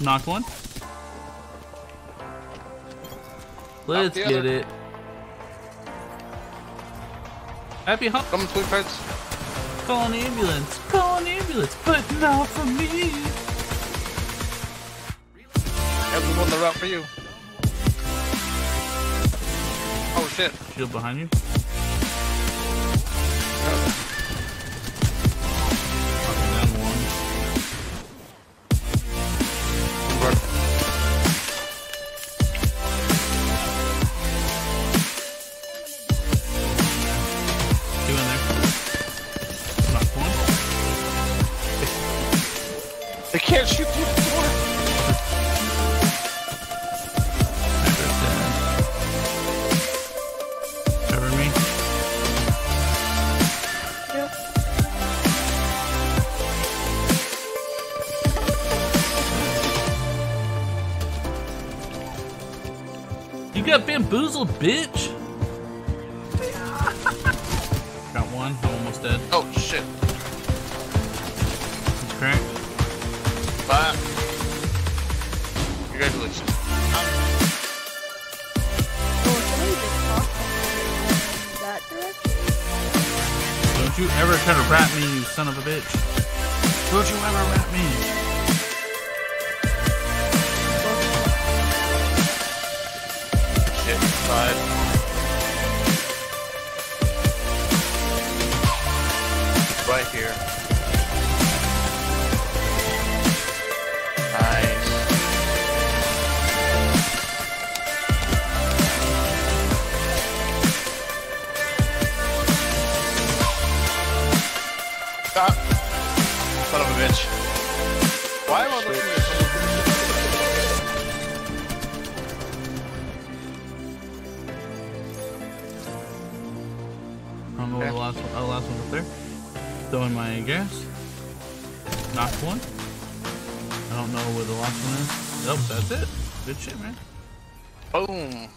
Knocked one. Let's get other. it. Happy hop. Coming, twin fights. Call an ambulance. Call an ambulance. But not for me. Have the one the route for you. Oh shit. Shield behind you. Knocking They can't shoot through the door. Sniper's dead. Cover me. You got bamboozled, bitch! got one, I'm almost dead. Oh shit. He's cracked. Bye. Congratulations. Well, somebody just talked in that direction. Don't you ever try to rat me, you son of a bitch. Don't you ever rat me. Shit. Side. Right here. Stop. Son of a bitch. Why am I looking at I don't know where the last one, oh, the last one up there. Throwing my gas. Knocked one. I don't know where the last one is. Nope, that's it. Good shit, man. Boom.